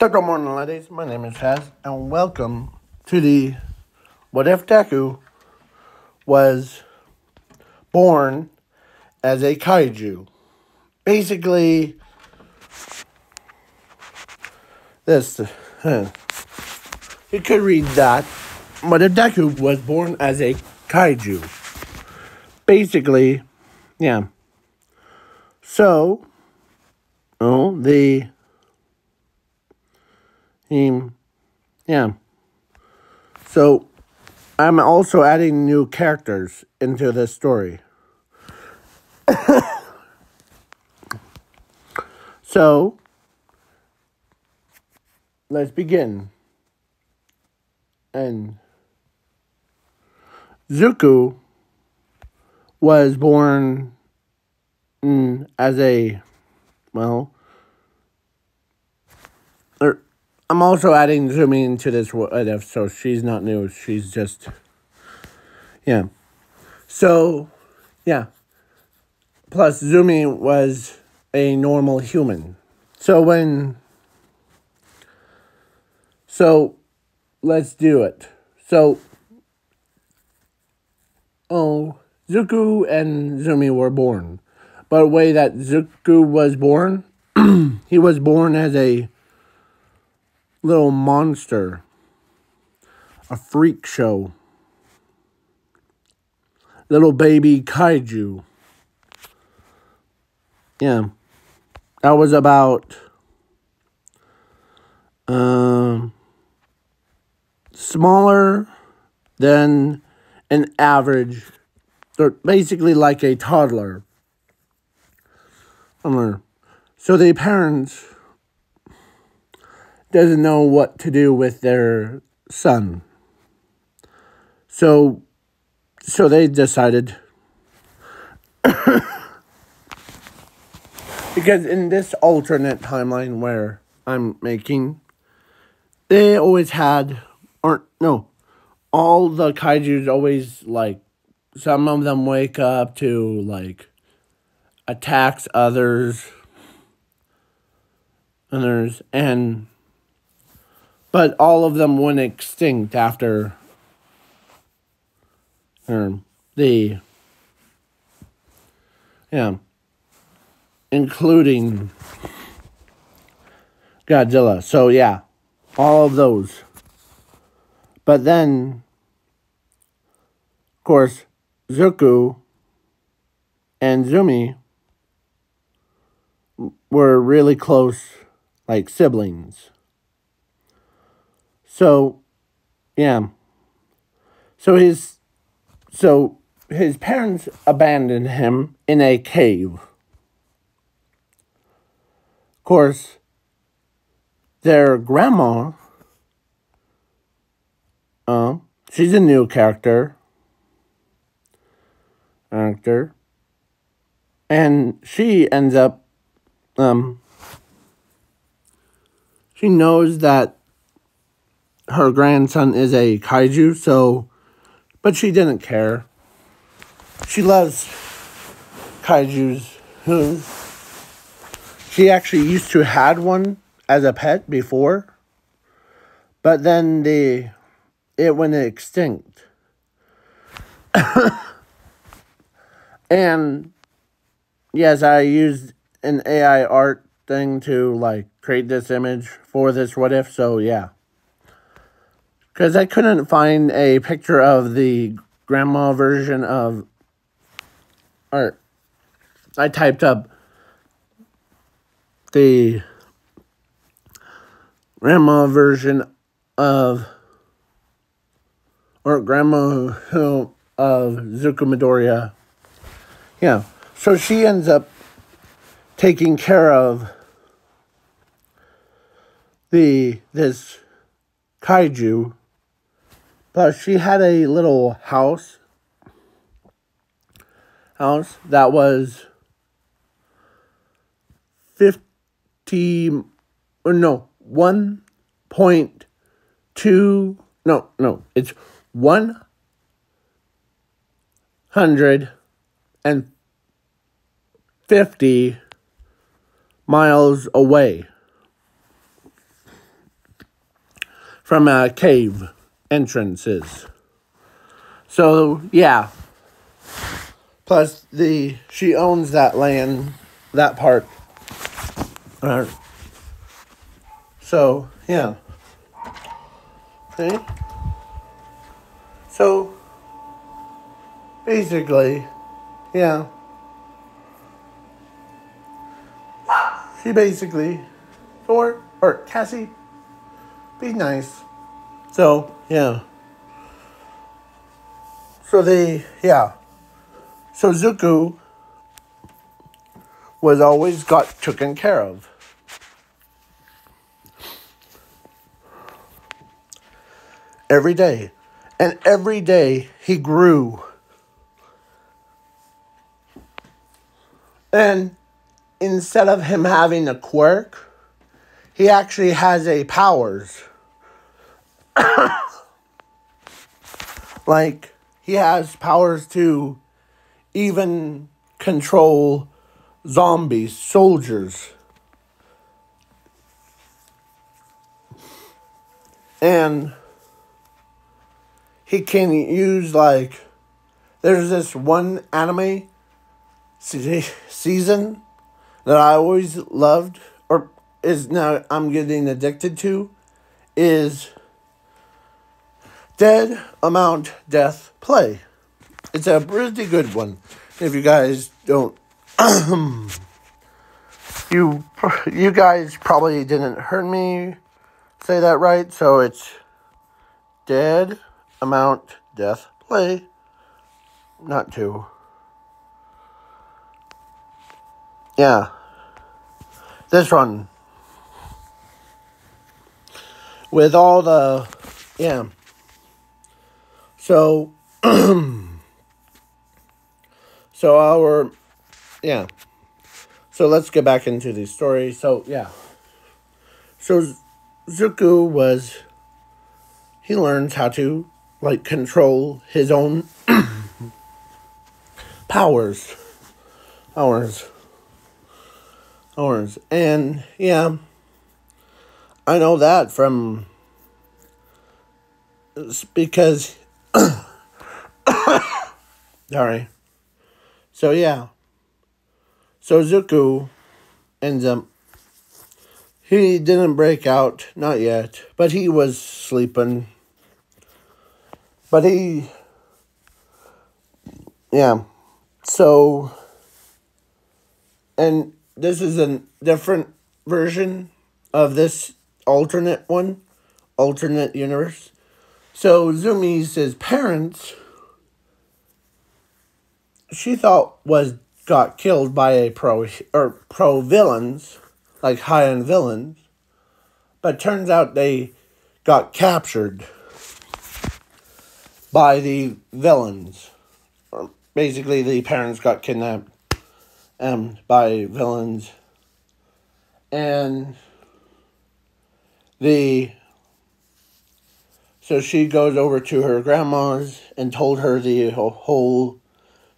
Good morning, ladies. My name is Chaz, and welcome to the What If Deku was born as a kaiju. Basically, this. Huh, you could read that. What if Deku was born as a kaiju? Basically, yeah. So, oh, the um, yeah. So, I'm also adding new characters into this story. so, let's begin. And Zuko was born mm, as a, well, I'm also adding Zumi into this what uh, if, so she's not new. She's just, yeah. So, yeah. Plus, Zumi was a normal human. So when, so let's do it. So, oh, Zuku and Zumi were born. But the way that Zuku was born, he was born as a little monster, a freak show, little baby kaiju. Yeah, that was about um, smaller than an average, or basically like a toddler. So the parents doesn't know what to do with their son. So so they decided because in this alternate timeline where I'm making they always had or no all the kaiju's always like some of them wake up to like attacks others others and but all of them went extinct after um, the yeah, including Godzilla. So yeah, all of those. But then, of course, Zuko and Zumi were really close, like siblings. So, yeah. So his, so his parents abandoned him in a cave. Of course, their grandma, uh, she's a new character, actor, and she ends up, um, she knows that her grandson is a kaiju, so, but she didn't care. She loves kaijus. She actually used to had one as a pet before, but then the it went extinct. and yes, I used an AI art thing to like create this image for this what if, so yeah. Because I couldn't find a picture of the grandma version of. Or. I typed up the grandma version of. Or grandma who of Zuko Midoriya. Yeah. So she ends up taking care of the this kaiju but she had a little house house that was 50 or no 1.2 no no it's 150 miles away from a cave entrances. So yeah. Plus the she owns that land, that part. Uh, so yeah. Okay. So basically, yeah. She basically, or or Cassie, be nice. So yeah. So they yeah. So Zuko was always got taken care of. Every day. And every day he grew. And instead of him having a quirk, he actually has a powers. like he has powers to even control zombies, soldiers. And he can use like there's this one anime season that I always loved or is now I'm getting addicted to is Dead Mount Death Play. It's a pretty good one. If you guys don't you you guys probably didn't hear me say that right, so it's Dead Mount Death Play. Not two. Yeah. This one. With all the. Yeah. So. so our. Yeah. So let's get back into the story. So, yeah. So Zuko was. He learns how to, like, control his own powers. Powers orange. And yeah, I know that from because sorry. So yeah. So Zuko ends up he didn't break out, not yet, but he was sleeping. But he yeah. So and this is a different version of this alternate one, alternate universe. So Zumi's parents, she thought was got killed by a pro or pro villains, like high end villains, but turns out they got captured by the villains. Or Basically, the parents got kidnapped um, by villains. And the so she goes over to her grandma's and told her the whole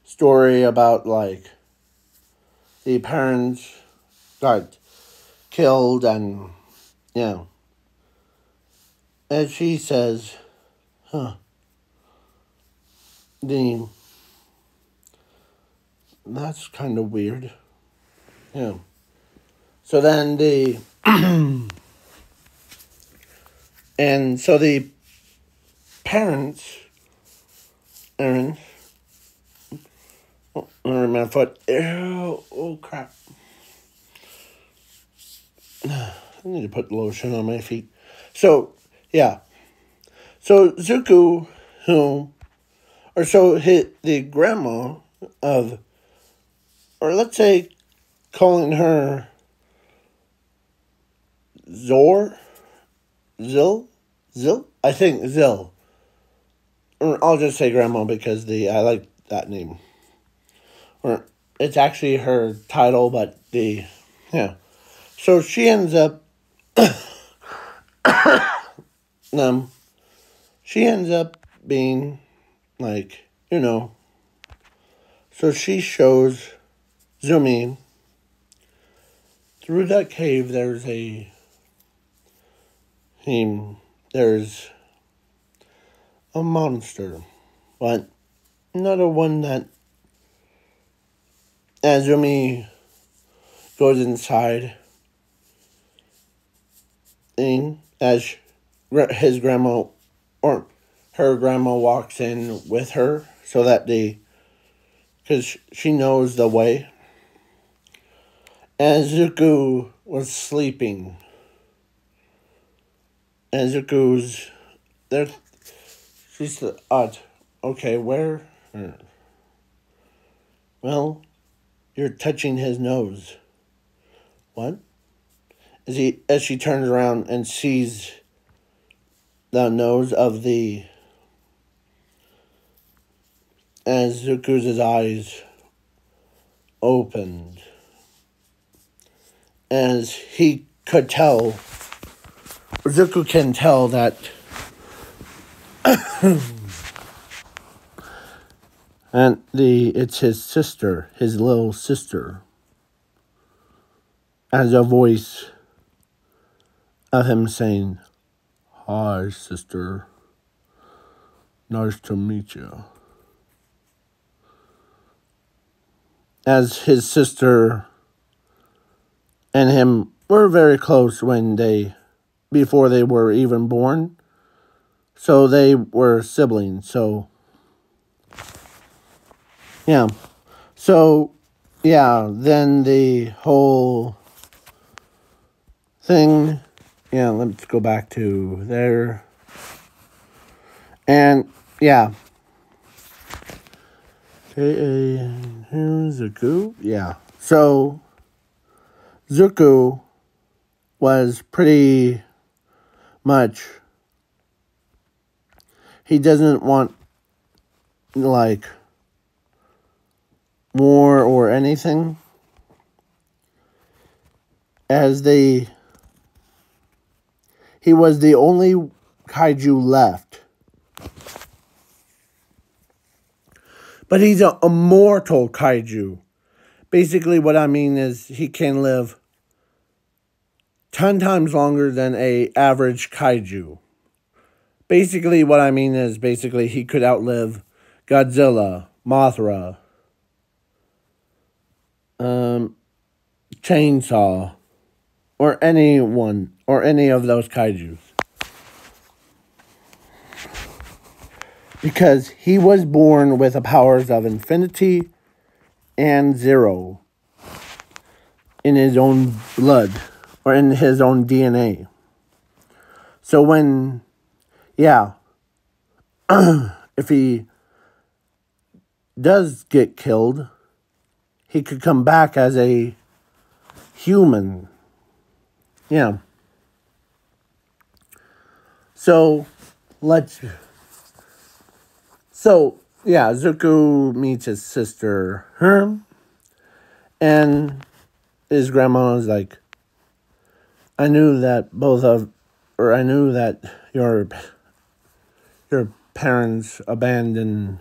story about like the parents got killed and you know and she says huh the that's kind of weird. Yeah. So then the and so the parents, Aaron. Oh, my foot. Ew, oh crap. I need to put lotion on my feet. So yeah. So Zuko, who, or so hit the grandma of or let's say calling her Zor, Zil, Zil. I think Zil. I'll just say Grandma because the I like that name. Or it's actually her title, but the yeah. So she ends up. um, she ends up being like you know. So she shows Zumi. Through that cave, there's a, a there's a monster, but not a one that as Azumi goes inside and as his grandma or her grandma walks in with her so that they because she knows the way. And Zuko was sleeping and Zuko's there she's the odd. Okay where hmm. well you're touching his nose. What? As he as she turns around and sees the nose of the as Zuko's eyes opened. As he could tell Zuko can tell that and the it's his sister, his little sister, as a voice of him saying, Hi, sister. Nice to meet you. As his sister and him were very close when they, before they were even born. So they were siblings. So, yeah. So, yeah, then the whole thing yeah, let's go back to there. And yeah. Here's Zuko. Yeah. So Zuko was pretty much he doesn't want like more or anything as they he was the only kaiju left. But he's a immortal kaiju. Basically, what I mean is he can live 10 times longer than a average kaiju. Basically, what I mean is basically he could outlive Godzilla, Mothra, um, Chainsaw, or anyone or any of those kaijus. Because he was born with the powers of infinity and zero in his own blood or in his own DNA. So when, yeah, if he does get killed, he could come back as a human yeah. So let's. So yeah, Zuko meets his sister Herm, and his grandma is like, "I knew that both of, or I knew that your, your parents abandoned,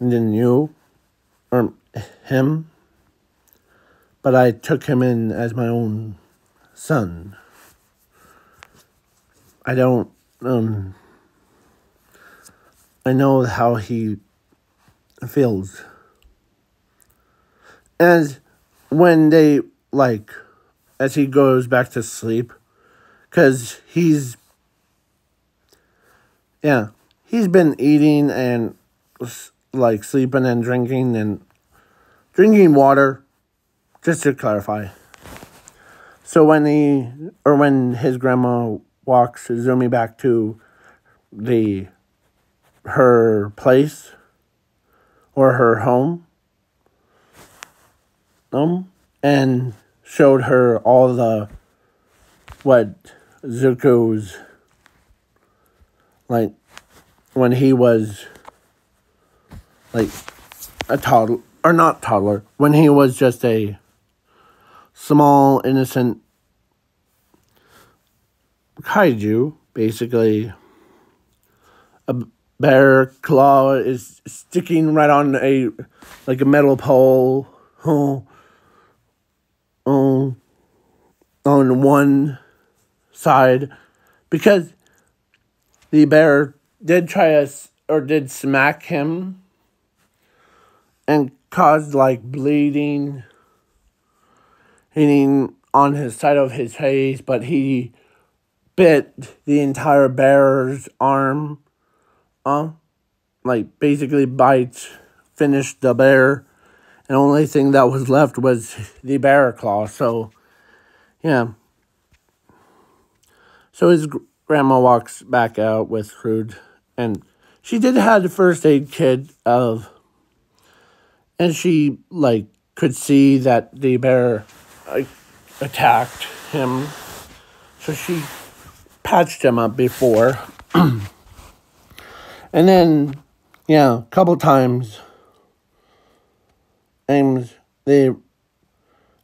abandoned you, or him." but I took him in as my own son. I don't, um, I know how he feels. And when they, like, as he goes back to sleep, because he's, yeah, he's been eating and, like, sleeping and drinking and drinking water just to clarify. So when he or when his grandma walks Zumi back to the her place or her home um and showed her all the what Zuko's like when he was like a toddler or not toddler when he was just a small, innocent kaiju, basically. A bear claw is sticking right on a like a metal pole. Oh, oh, on one side, because the bear did try us or did smack him and caused like bleeding hitting on his side of his face, but he bit the entire bear's arm. Uh, like basically bites, finished the bear. And only thing that was left was the bear claw. So, yeah. So his grandma walks back out with Crude, and she did have the first aid kit of, and she like could see that the bear like, attacked him, so she patched him up before, and then yeah, a couple times, and the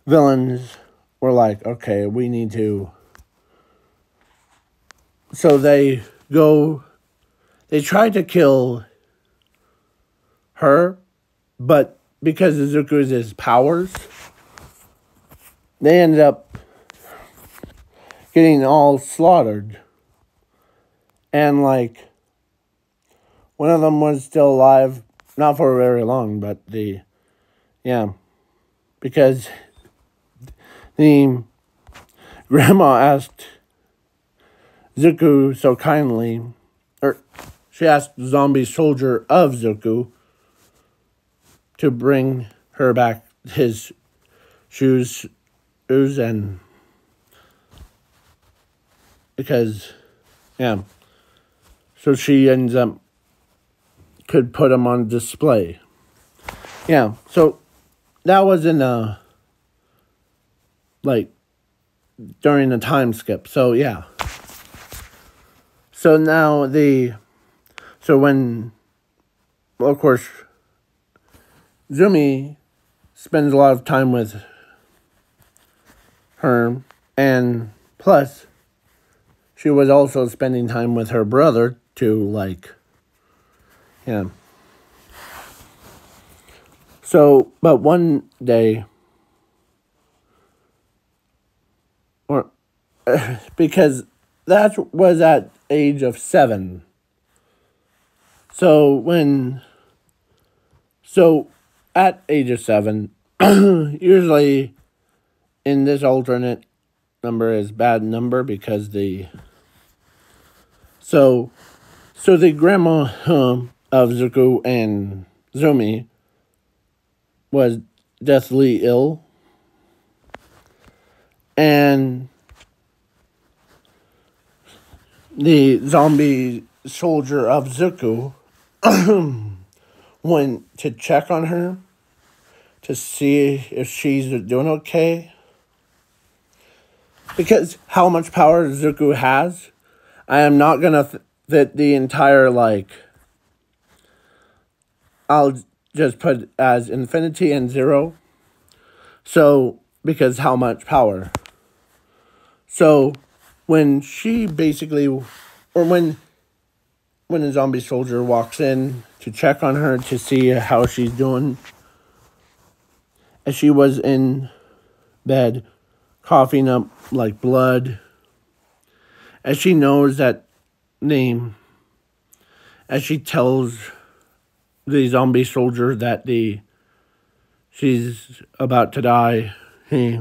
villains were like, okay, we need to. So they go, they try to kill her, but because of Zuku's powers, they ended up getting all slaughtered. And like one of them was still alive, not for very long, but the yeah. Because the grandma asked Zuko so kindly or she asked the zombie soldier of Zuko to bring her back his shoes shoes and because yeah. So she ends up could put them on display. Yeah so that was in a like during the time skip. So yeah so now the so when well, of course zumi spends a lot of time with her, and plus, she was also spending time with her brother to, like, yeah. So, but one day, or because that was at age of seven. So when, so at age of seven, usually in this alternate number is bad number because the so so the grandma um, of Zuko and Zumi was deathly ill and the zombie soldier of Zuko went to check on her to see if she's doing okay because how much power Zuko has, I am not gonna th- fit the entire like. I'll just put as infinity and zero. So because how much power. So when she basically, or when when a zombie soldier walks in to check on her to see how she's doing, as she was in bed coughing up like blood. As she knows that name, as she tells the zombie soldier that the she's about to die, he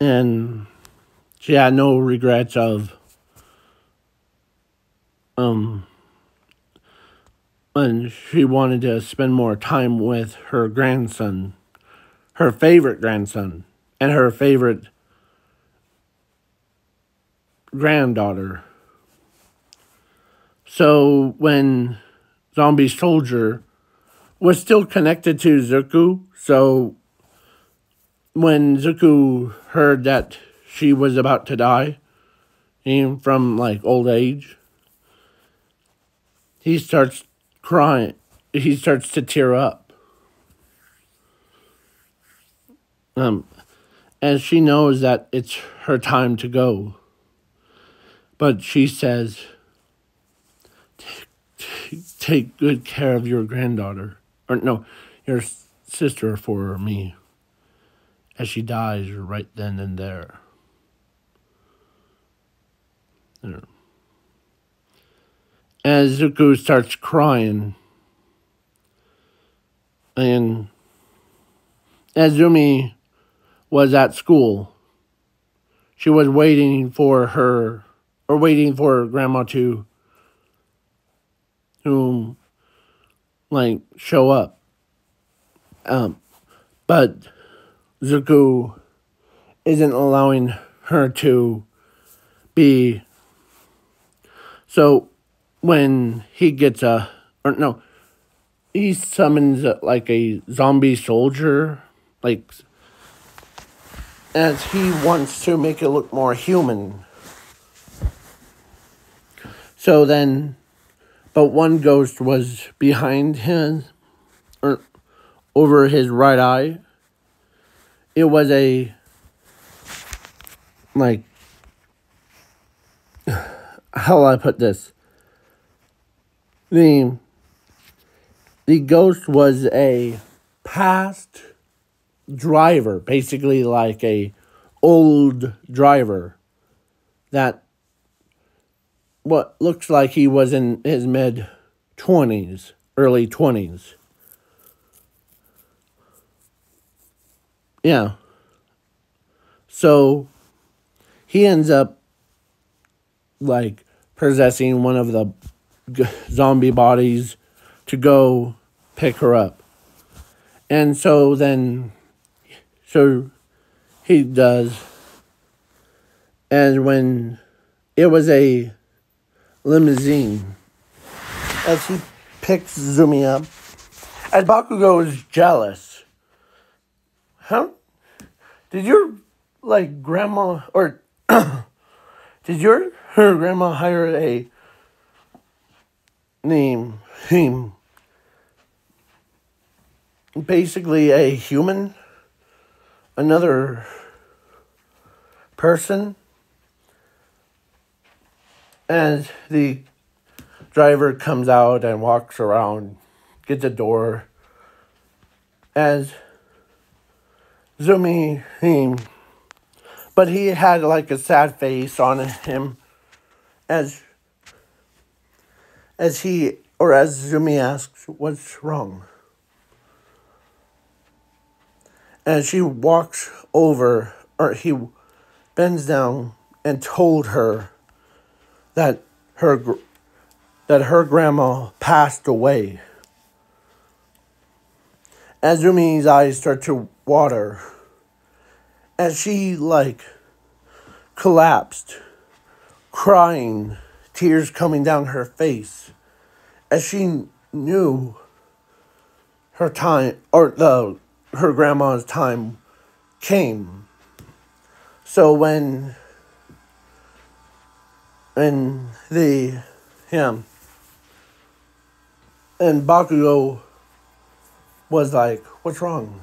and she had no regrets of um and she wanted to spend more time with her grandson, her favorite grandson and her favorite granddaughter. So when Zombie Soldier was still connected to Zuko, so when Zuko heard that she was about to die even from like old age, he starts crying. He starts to tear up. Um, and she knows that it's her time to go. But she says, take good care of your granddaughter, or no, your sister for me, as she dies right then and there. As Zuko starts crying, and Azumi was at school. She was waiting for her, or waiting for grandma to, to, like, show up. Um, but Zuko isn't allowing her to be. So when he gets a, or no, he summons a, like a zombie soldier, like, as he wants to make it look more human. So then, but one ghost was behind him, or over his right eye. It was a, like, how will I put this? The the ghost was a past driver, basically like a old driver that what looks like he was in his mid 20s, early 20s. Yeah. So he ends up like possessing one of the g- zombie bodies to go pick her up. And so then, so he does. And when it was a limousine, as he picks Zumi up, and Bakugo is jealous. How did your like grandma or did your her grandma hire a name him? Basically a human? Another person? And the driver comes out and walks around gets a door as Zumi him but he had like a sad face on him as as he or as Zumi asks, What's wrong? And she walks over, or he bends down and told her that her that her grandma passed away. As Zumi's eyes start to water, as she like collapsed, crying, tears coming down her face as she knew her time or the her grandma's time came. So when and the him and Bakugo was like, What's wrong?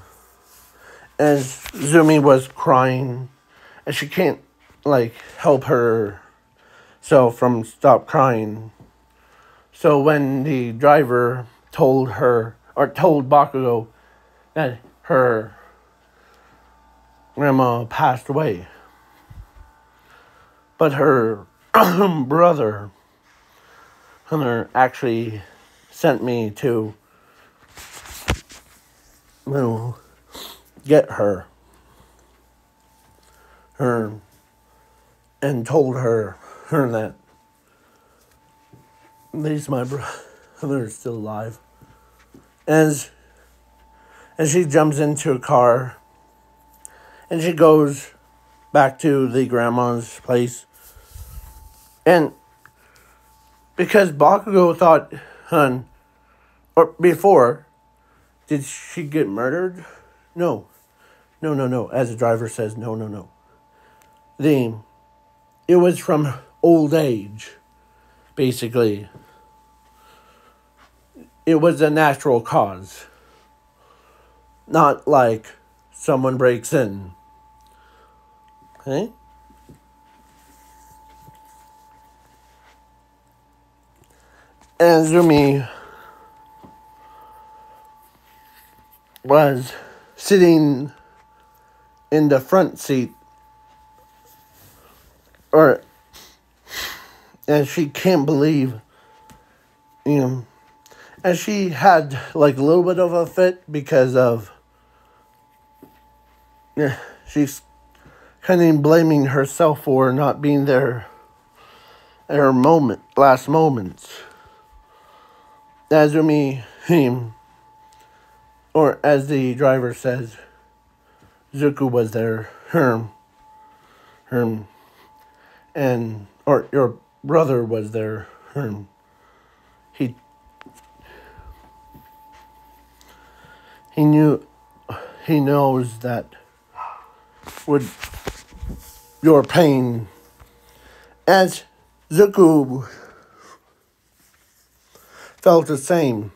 And Zumi was crying and she can't like help her so from stop crying. So when the driver told her, or told Bakugo that her grandma passed away, but her brother Hunter actually sent me to know, get her her and told her her that these my brother is still alive. As as she jumps into a car and she goes back to the grandma's place. And because Bakugo thought, hun, or before, did she get murdered? No. No, no, no. As the driver says, no, no, no. The, it was from old age, basically it was a natural cause. Not like someone breaks in. Okay? Azumi was sitting in the front seat or and she can't believe, you know, and she had like a little bit of a fit because of, yeah, she's kind of blaming herself for not being there at her moment, last moments. Azumi, him, or as the driver says, Zuko was there, Herm, Herm, and, or your brother was there, Herm. He, he knew, he knows that would your pain as Zuko felt the same.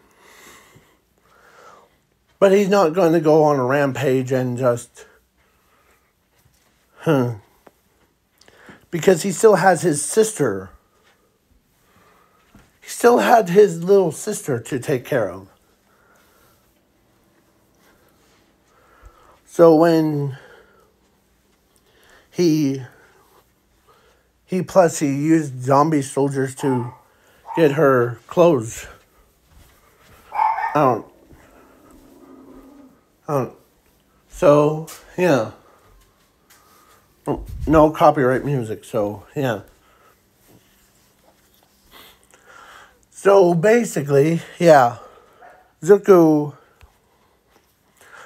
But he's not going to go on a rampage and just. Huh. Because he still has his sister. He still had his little sister to take care of. So when he he plus he used zombie soldiers to get her clothes. Don't. Don't. So yeah. No copyright music. So yeah. So basically, yeah, Zuko.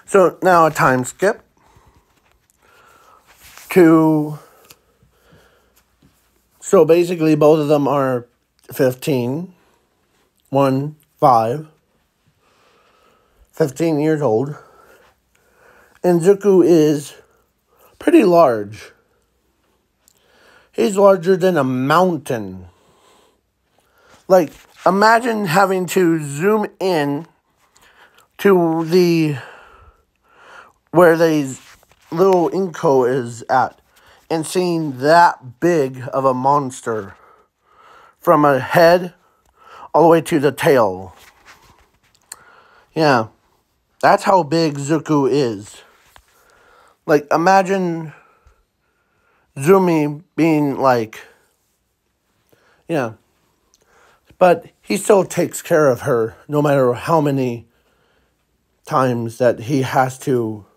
So now a time skip to so basically both of them are 15 1 5 15 years old and Zuko is pretty large he's larger than a mountain like imagine having to zoom in to the where these little Inko is at and seeing that big of a monster from a head all the way to the tail. Yeah, that's how big Zuku is. Like, imagine Zumi being like, yeah. But he still takes care of her no matter how many times that he has to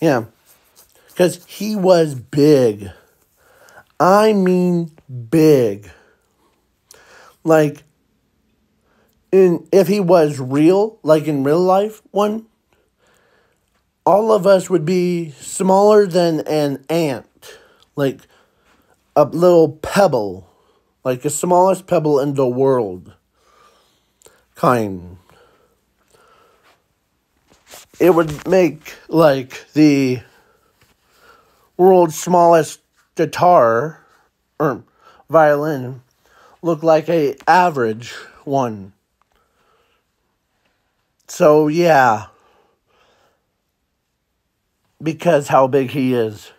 yeah. Because he was big. I mean, big. Like, in, if he was real, like in real life, one, all of us would be smaller than an ant. Like a little pebble. Like the smallest pebble in the world. Kind it would make like the world's smallest guitar or violin look like a average one. So yeah. Because how big he is.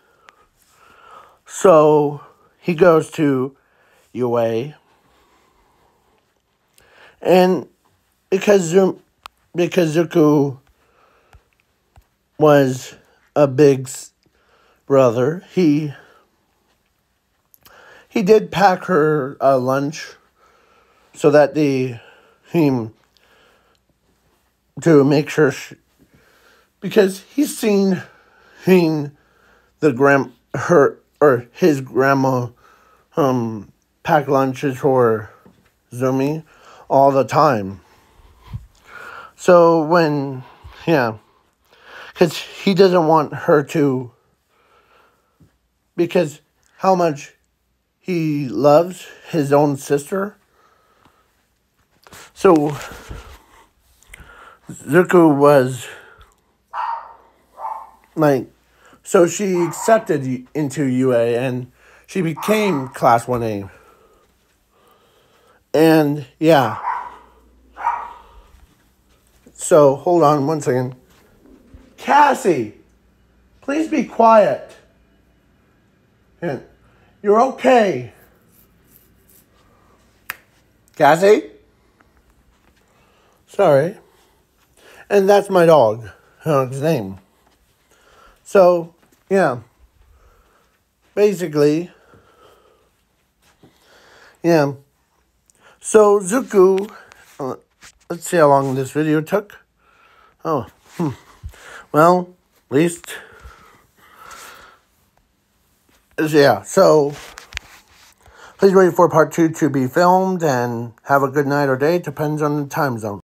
So he goes to UA. And because because Zuko was a big brother. He he did pack her a lunch so that the him to make sure she, because he's seen the grand her or his grandma um pack lunches for Zumi all the time. So when yeah because he doesn't want her to because how much he loves his own sister so Zuko was like so she accepted into UA and she became class 1A and yeah so hold on one second Cassie, please be quiet. And you're okay. Cassie? Sorry. And that's my dog. His name. So, yeah. Basically, Yeah. So, Zuko, uh, let's see how long this video took. Oh, hmm. Well, at least, yeah, so please wait for part two to be filmed and have a good night or day. Depends on the time zone.